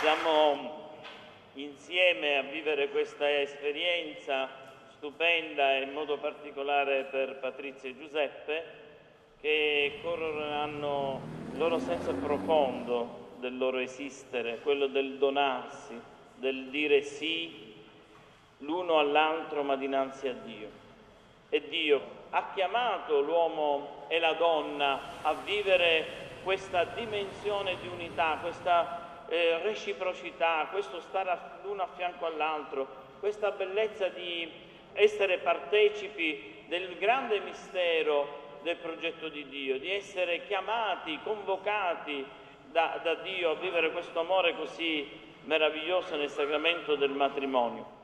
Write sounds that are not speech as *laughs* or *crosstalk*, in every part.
siamo insieme a vivere questa esperienza stupenda e in modo particolare per Patrizia e Giuseppe che corrono il loro senso profondo del loro esistere, quello del donarsi, del dire sì l'uno all'altro ma dinanzi a Dio. E Dio ha chiamato l'uomo e la donna a vivere questa dimensione di unità, questa eh, reciprocità, questo stare l'uno a fianco all'altro, questa bellezza di essere partecipi del grande mistero del progetto di Dio, di essere chiamati, convocati da, da Dio a vivere questo amore così meraviglioso nel sacramento del matrimonio.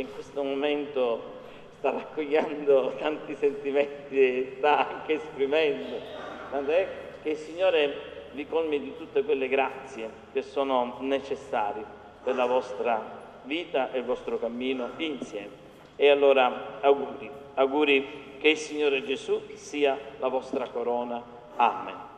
Che in questo momento sta raccogliendo *laughs* tanti sentimenti e sta anche esprimendo, tant'è che il Signore vi colmi di tutte quelle grazie che sono necessarie per la vostra vita e il vostro cammino insieme. E allora auguri, auguri che il Signore Gesù sia la vostra corona. Amen.